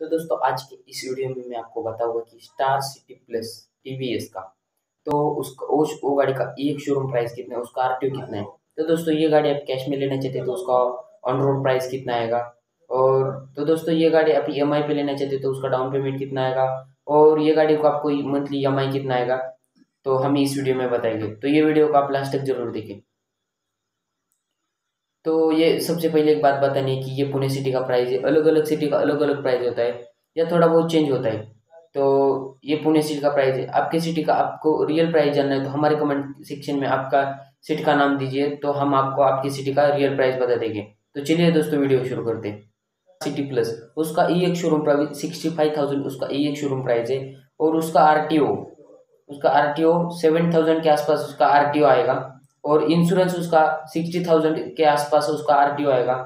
तो दोस्तों, आज के इस वीडियो में मैं आपको बताऊँगा कि स्टार सिटी प्लस टीवीएस का तो उसका उस, वो गाड़ी का एक शोरूम प्राइस कितना है, उसका आर कितना है? तो दोस्तों, ये गाड़ी आप कैश में लेना चाहते हैं तो उसका ऑन रोड प्राइस कितना आएगा? और तो दोस्तों, ये गाड़ी आप ईएमआई पे लेना चाहते हैं तो उसका डाउन पेमेंट कितना आएगा? और ये गाड़ी को आपको मंथली ईएमआई कितना आएगा? तो हम इस वीडियो में बताएँगे। तो ये वीडियो को आप लास्ट तक ज़रूर देखें। तो ये सबसे पहले एक बात बतानी है कि ये पुणे सिटी का प्राइस है अलग अलग सिटी का अलग अलग प्राइस होता है, या थोड़ा बहुत चेंज होता है। तो ये पुणे सिटी का प्राइस है। आपके सिटी का आपको रियल प्राइस जानना है तो हमारे कमेंट सेक्शन में आपका सिटी का नाम दीजिए तो हम आपको आपकी सिटी का रियल प्राइस बता देंगे। तो चलिए दोस्तों वीडियो शुरू करते हैं। सिटी प्लस उसका ई एक showroom price sixty five thousand उसका ई एक शोरूम प्राइस है, और उसका आर टी ओ उसका R T O seven thousand के आसपास उसका आर टी ओ आएगा। और इंश्योरेंस उसका सिक्सटी थाउज़ेंड के आसपास उसका आर आएगा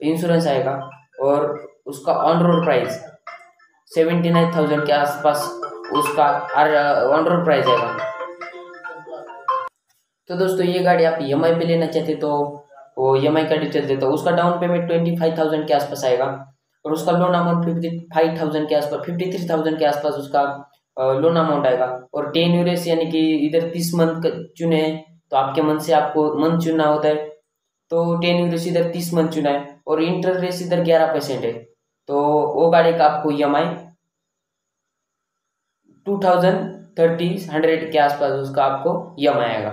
इंश्योरेंस आएगा और उसका on road price seventy nine thousand के आसपास उसका ऑन रोड प्राइस आएगा। तो दोस्तों, ये गाड़ी आप ई पे लेना चाहते तो वो ई का डिटेल देता हूँ। उसका down payment twenty five thousand के आसपास आएगा और उसका loan amount fifty five thousand के आसपास फिफ्टी थ्री थाउज़ेंड के आसपास उसका लोन अमाउंट आएगा। और टेन यूरेस यानी कि इधर तीस मंथ चुने तो आपके मन से आपको मन चुनना होता है। तो टेन रेस इधर तीस मन चुना है और इंटर इंटरेस्ट इधर ग्यारह परसेंट है। तो वो गाड़ी का आपको E M I two thousand thirty hundred के आसपास उसका आपको ई एम आई आएगा।